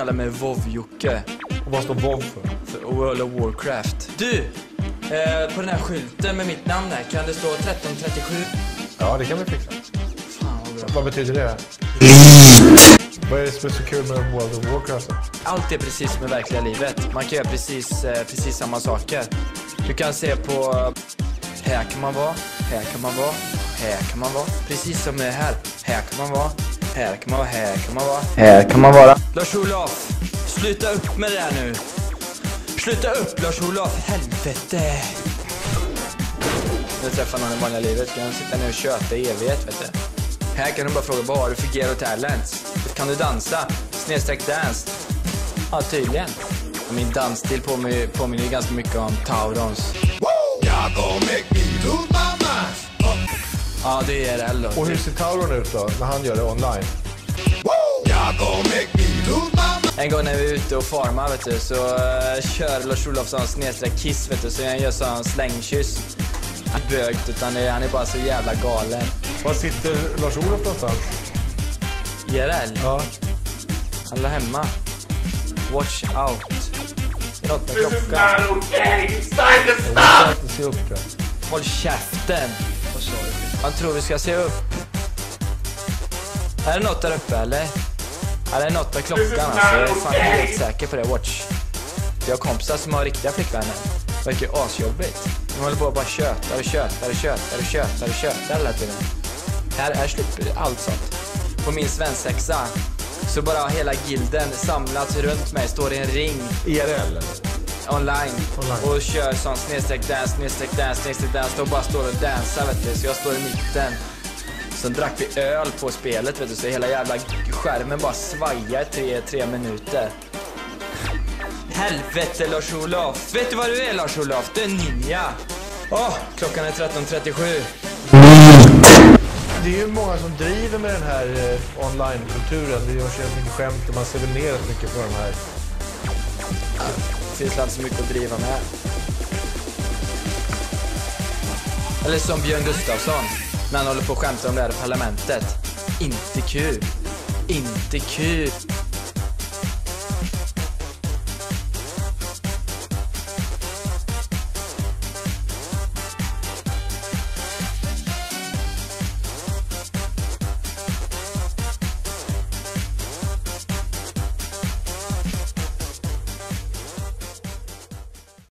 kallar mig WoW-Jocke. Och vad står WoW för? För World of Warcraft. Du! Eh, på den här skylten med mitt namn här, kan det stå 1337? Ja, det kan vi fixa. Fan vad bra. Vad betyder det? Vad är det som är så kul med World of Warcraft? Allt är precis som i verkliga livet. Man kan göra precis, eh, precis samma saker. Du kan se på... Här kan man vara, här kan man vara, här kan man vara. Precis som är här. Här kan man vara, här kan man vara, här kan man vara. Här kan man vara. Lars-Olof, sluta upp med det där nu. Sluta upp Lars-Olof, helvete. När jag träffar någon i vanliga livet kan jag sitta ner och köta i evighet, vet du. Här kan du bara fråga vad har du för gear och talents? Kan du dansa? Snedstreck dance? Ja, tydligen. Min dansstil påminner, påminner ju ganska mycket om Taurons. Ja, det är då. Och hur ser Tauron ut då, när han gör det online? En gång när vi är ute och farmar vet du, så uh, kör Lars Olofsson snedstreck kiss vet du, så han gör sån slängkyss. Han är bögt utan det- han är bara så jävla galen. Var sitter Lars-Olof någonstans? IRL? Ja. Han är hemma. Watch out. Råtta klockan. Jag kan inte se upp det. Håll käften! Han tror vi ska se upp. Är det något där uppe eller? Ja, det är något med klockan alltså. Jag är fan helt säker på det. Watch. Jag har kompisar som har riktiga flickvänner. Det verkar ju asjobbigt. De håller på och bara tjötar och tjötar och tjötar och tjötar och tjötar hela tiden. Här, här slipper allt sånt. På min svensexa så bara hela gilden samlats runt mig, står i en ring IRL eller? Online, Online. och kör sån snedstreck dance, snedstreck dance, snedstreck dance. De bara står och dansar vet du, så jag står i mitten. Sen drack vi öl på spelet vet du, så hela jävla skärmen bara svajar i tre, tre minuter. Helvete Lars-Olof! Vet du vad du är Lars-Olof? Du är ninja! Åh, klockan är 13.37. Det är ju många som driver med den här eh, online-kulturen. Det görs ju mycket skämt och man ser väl ner mycket på de här. Det finns inte så mycket att driva med. Eller som Björn Gustafsson, när han håller på och skämtar om det här i parlamentet. Inte kul. Inte kul.